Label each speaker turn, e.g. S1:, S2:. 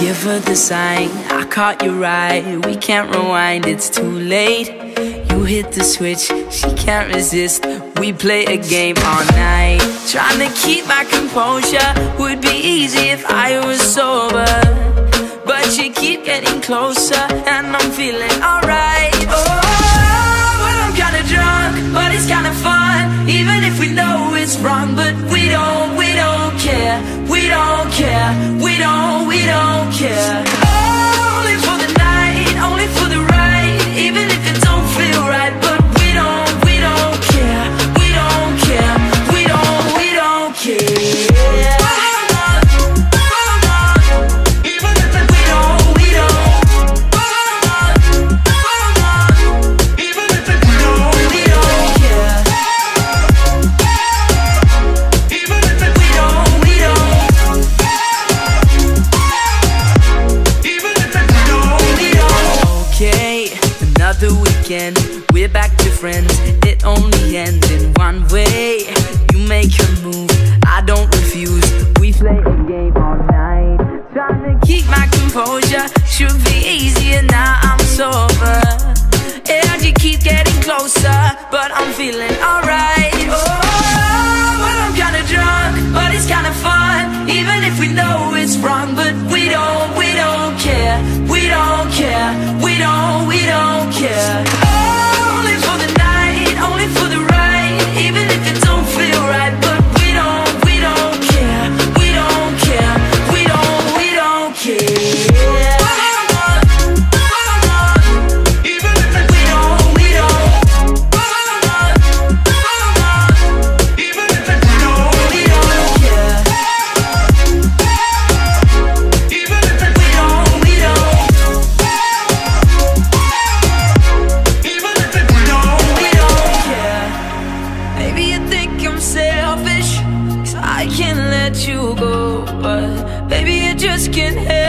S1: give her the sign. I caught you right, we can't rewind, it's too late. You hit the switch, she can't resist. We play a game all night. Trying to keep my composure would be easy if I was sober. But you keep getting closer, and I'm feeling alright. Oh, well, I'm kinda drunk, but it's kinda fun. Even if we know it's wrong, but. We don't care, we don't, we don't care. Another weekend. We're back to friends. It only ends in one way. You make a move, I don't refuse. We play a game all night. Trying to keep my composure should be easier now. I'm sober. And you keep getting closer, but I'm feeling alright. Oh, well, I'm kinda drunk, but it's kinda fun. Even if we know it's wrong, but we don't, we don't care. We don't care. We don't, we. Baby, I just can't help